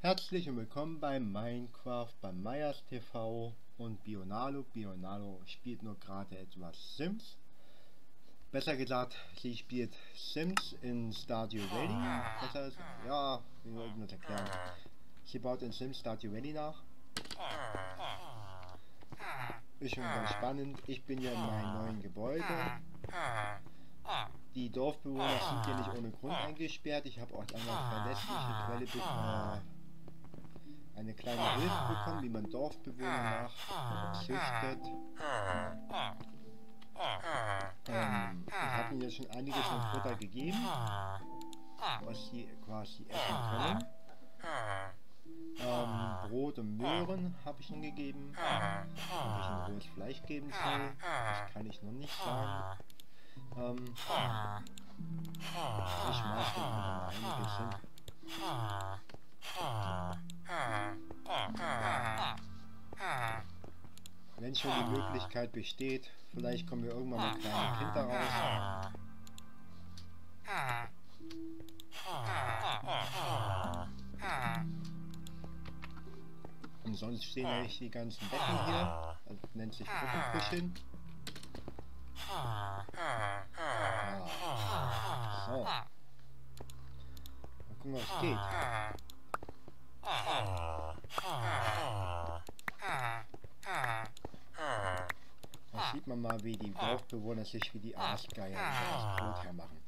Herzlich willkommen bei Minecraft, bei Meyers TV und Bionalo. Bionalo spielt nur gerade etwas Sims. Besser gesagt, sie spielt Sims in Stardew Valley. Besser ist, ja, wie soll ich das erklären? Sie baut in Sims Stardew Valley nach. Ist schon ganz spannend. Ich bin ja in meinem neuen Gebäude. Die Dorfbewohner sind hier nicht ohne Grund eingesperrt. Ich habe auch eine verlässliche Quelle bekommen eine kleine Hilfe bekommen, wie man Dorfbewohner nach züchtet. Ähm, ich habe ihnen jetzt schon einiges an Futter gegeben, was sie quasi essen können. Ähm, Brot und Möhren habe ich ihnen gegeben. Ob ich ihnen rohes Fleisch geben soll, das kann ich noch nicht sagen. Ähm, ich dann mal einiges hin. Schon die Möglichkeit besteht, vielleicht kommen wir irgendwann mit kleinen Kinder raus. Und sonst stehen eigentlich die ganzen Betten hier. Das nennt sich Gruppenküchen. Ah. So. Mal gucken, was geht. Da sieht man mal, wie die Dorfbewohner sich wie die Aasgeier das Brot hermachen.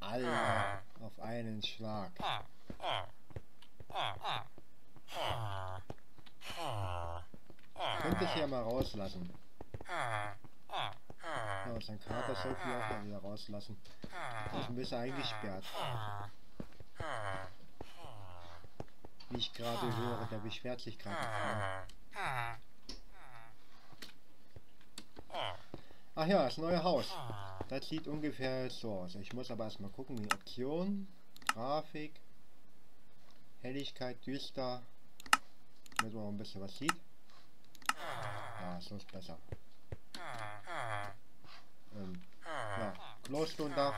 Alle auf einen Schlag. Könnte ich ja mal rauslassen. Ja, unseren Kater sollten wir auch mal wieder rauslassen. Der ist ein bisschen eingesperrt. Wie ich gerade höre, der beschwert sich gerade. Ach ja, das neue Haus. Das sieht ungefähr so aus. Ich muss aber erstmal gucken, wie Optionen, Grafik, Helligkeit, düster, damit man ein bisschen was sieht. Ja, so ist besser. Ähm, ja, Glowstone-Dach.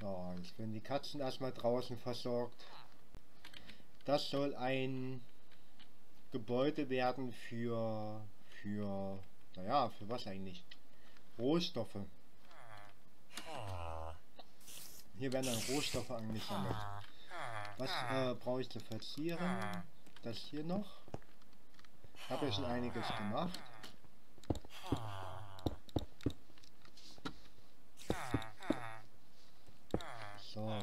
Ja, jetzt werden die Katzen erstmal draußen versorgt. Das soll ein Gebäude werden für, für, naja, für was eigentlich? Rohstoffe. Hier werden dann Rohstoffe angesammelt. Was äh, brauche ich zu verzieren? Das hier noch. Ich habe ja schon einiges gemacht. So.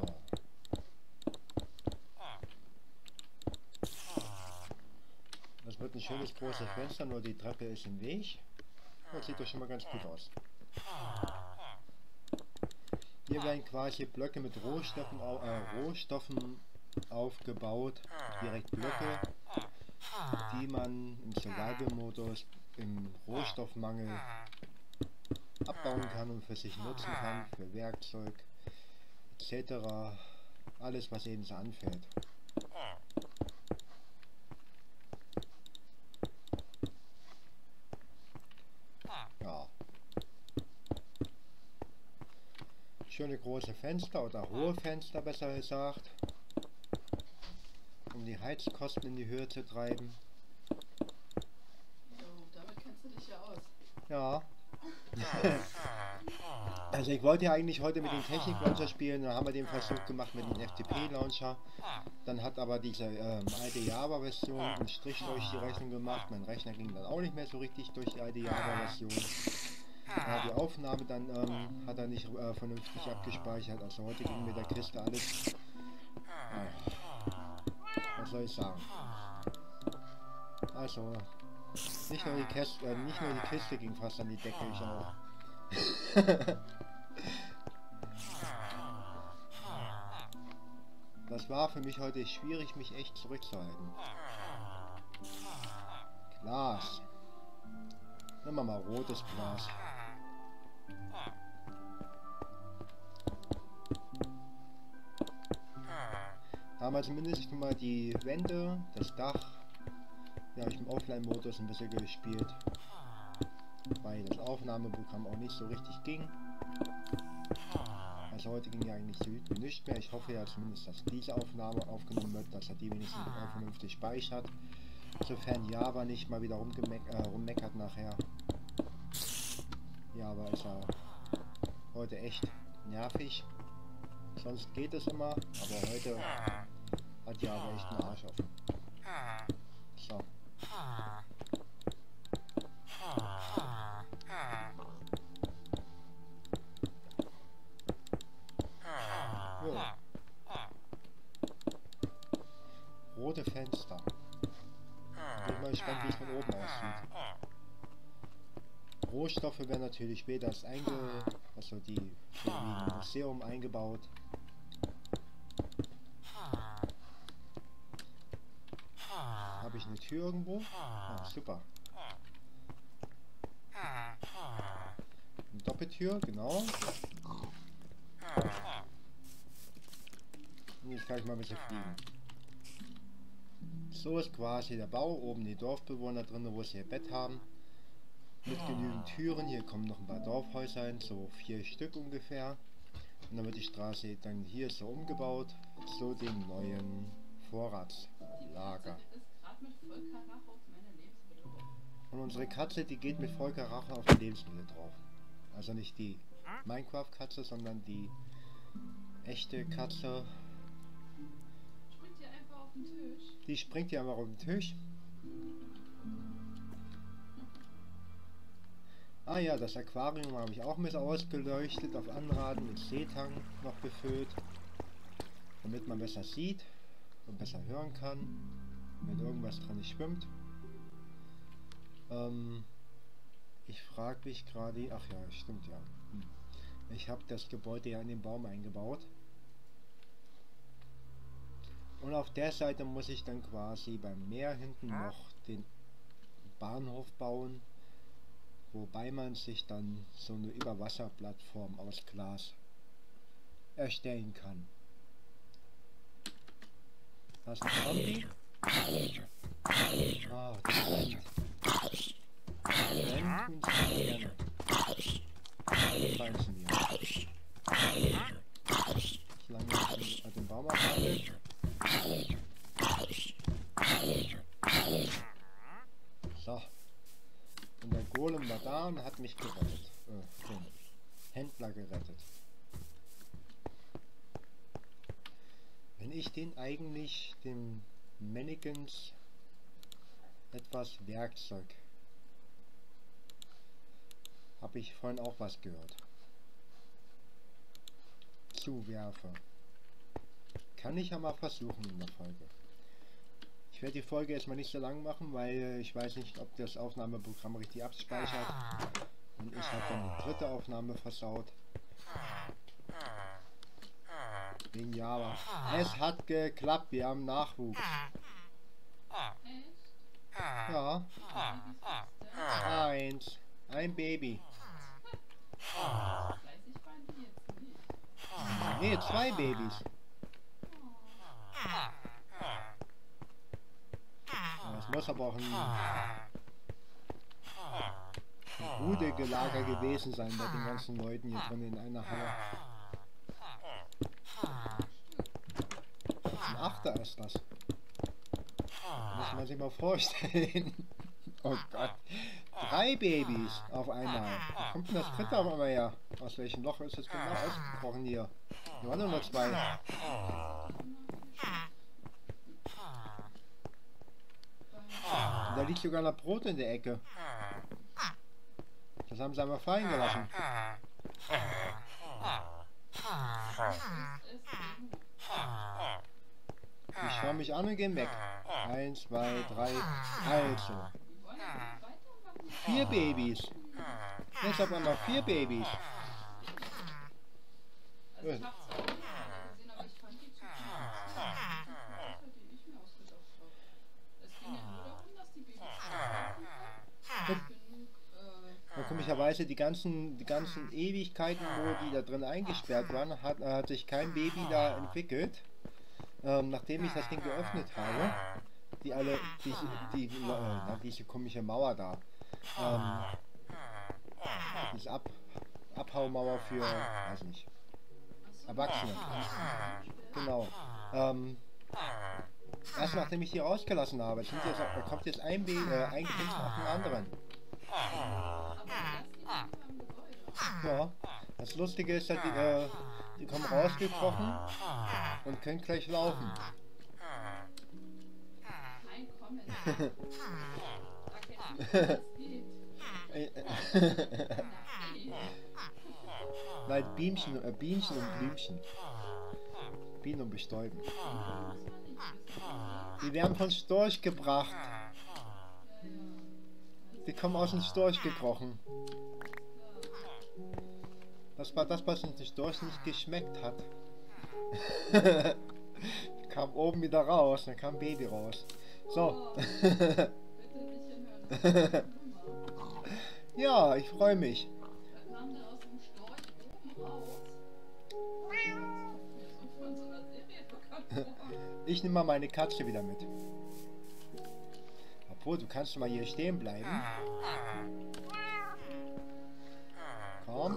Das wird ein schönes großes Fenster, nur die Treppe ist im Weg. Das sieht doch schon mal ganz gut aus. Hier werden quasi Blöcke mit Rohstoffen, äh, Rohstoffen aufgebaut. Direkt Blöcke, die man im Survival-Modus im Rohstoffmangel abbauen kann und für sich nutzen kann, für Werkzeug etc. Alles, was eben so anfällt. Ja. Schöne große Fenster oder hohe Fenster besser gesagt. Um die Heizkosten in die Höhe zu treiben. Oh, damit kennst du dich ja aus. Ja. also ich wollte ja eigentlich heute mit dem Technik-Launcher spielen, dann haben wir den Versuch gemacht mit dem FTP-Launcher. Dann hat aber diese ähm, alte Java-Version einen Strich durch die Rechnung gemacht. Mein Rechner ging dann auch nicht mehr so richtig durch die alte Java-Version. Ja, die Aufnahme dann ähm, hat er nicht äh, vernünftig abgespeichert. Also heute ging mit der Kiste alles. Ja. Was soll ich sagen? Also, nicht nur die Kiste, äh, nicht nur die Kiste ging fast an die Decke, ich auch. das war für mich heute schwierig, mich echt zurückzuhalten. Glas. Wir mal rotes Glas. Damals mindestens mal die Wände, das Dach. Ja, ich im Offline-Modus ein bisschen gespielt. Weil das Aufnahmeprogramm auch nicht so richtig ging. Also heute ging ja eigentlich so nicht mehr. Ich hoffe ja zumindest, dass diese Aufnahme aufgenommen wird, dass er die wenigstens vernünftig speichert. Sofern Java nicht mal wieder äh, rummeckert nachher. Java ist ja heute echt nervig. Sonst geht es immer, aber heute hat Java echt einen Arsch offen. So. Rote Fenster. Bin mal gespannt, wie es von oben aussieht. Rohstoffe werden natürlich später als einge... also die Museum eingebaut. Habe ich eine Tür irgendwo? Ah, super. Eine Doppeltür, genau. Jetzt kann ich mal ein bisschen fliegen. So ist quasi der Bau. Oben die Dorfbewohner drin, wo sie ihr Bett haben. Mit genügend Türen. Hier kommen noch ein paar Dorfhäuser hin, so vier Stück ungefähr. Und dann wird die Straße dann hier so umgebaut zu dem neuen Vorratslager. Und unsere Katze, die geht mit Volker Rache auf die Lebensmittel drauf. Also nicht die Minecraft-Katze, sondern die echte Katze. Springt ihr einfach auf den Tisch. Die springt ja immer auf den Tisch. Ah ja, das Aquarium habe ich auch mit ausgeleuchtet, auf Anraten mit Seetang noch gefüllt, damit man besser sieht und besser hören kann, wenn irgendwas dran nicht schwimmt. Ähm, ich frage mich gerade, ach ja, stimmt ja. Hm. Ich habe das Gebäude ja in den Baum eingebaut. Und auf der Seite muss ich dann quasi beim Meer hinten noch den Bahnhof bauen, wobei man sich dann so eine Überwasserplattform aus Glas erstellen kann. Hast du einen So. Und der Golem war da und hat mich gerettet. Äh, den Händler gerettet. Wenn ich den eigentlich, dem Mannequins, etwas Werkzeug, habe ich vorhin auch was gehört, zuwerfe. Kann ich ja mal versuchen in der Folge. Ich werde die Folge erstmal nicht so lang machen, weil ich weiß nicht, ob das Aufnahmeprogramm richtig abspeichert. Und ich habe dann die dritte Aufnahme versaut. Wegen Java. Es hat geklappt, wir haben Nachwuchs. Echt? Ja, eins. Ein Baby. Nee, zwei Babys. Ja, Es muss aber auch ein, ein Rudelgelager gewesen sein bei den ganzen Leuten hier drin in einer Halle. Ein Achter ist das. Muss man sich mal vorstellen. Oh Gott. Drei Babys auf einmal. Wo kommt denn das dritte auf einmal her? Aus welchem Loch ist es genau ausgebrochen hier? Hier waren nur noch zwei. Da liegt sogar noch Brot in der Ecke. Das haben sie einmal fallen gelassen. Schauen mich an und gehen weg. Eins, zwei, drei. Also. Vier Babys. Jetzt hat man noch vier Babys. Also ich habe zwar auch nicht gesehen, aber ich fand die zu klein. die ich mir ausgedacht habe. Es ging ja nur darum, dass die Babys schlafen können. Genug, äh, komischerweise die ganzen, die ganzen Ewigkeiten, wo die da drin eingesperrt waren, hat, hat sich kein Baby da entwickelt. Ähm, nachdem ich das Ding geöffnet habe, die alle, diese, die, äh, na, diese komische Mauer da, ähm, diese Ab, Abhaumauer für, weiß nicht, Erwachsene. Genau. Ähm, erst nachdem ich die rausgelassen habe, jetzt, kommt jetzt ein, äh, ein Kind nach dem anderen. Die die Gebäude. Ja. Das Lustige ist, dass die, äh, die kommen rausgekrochen und können gleich laufen. Geht. Äh, Nein. Nein, Bienchen, äh, Bienchen und Blümchen. Bienen und bestäuben. Die werden von Storch gebracht. Die kommen aus dem Storch gekrochen. Das war das, was uns der Storch nicht geschmeckt hat. kam oben wieder raus, dann kam Baby raus. So. Oh, bitte nicht hinhören. ja, ich freue mich. Ich nehme mal meine Katze wieder mit. Obwohl, du kannst mal hier stehen bleiben.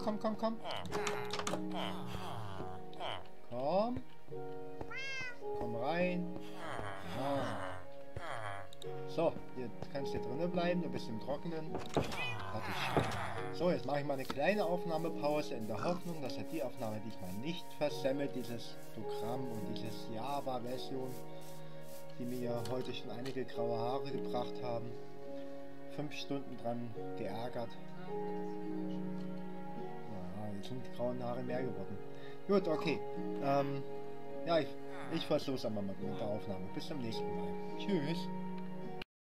Komm, komm, komm, komm. Komm. Rein. Ja. So, jetzt kannst du hier drinnen bleiben, du bist im Trockenen. So, jetzt mache ich mal eine kleine Aufnahmepause in der Hoffnung, dass er die Aufnahme diesmal nicht versemmelt, dieses Programm und dieses Java-Version, die mir heute schon einige graue Haare gebracht haben. Fünf Stunden dran geärgert. Jetzt sind die grauen Haare mehr geworden. Gut, okay. Ähm, ja, ich, ich versuch's einmal mit der Aufnahme. Bis zum nächsten Mal. Tschüss.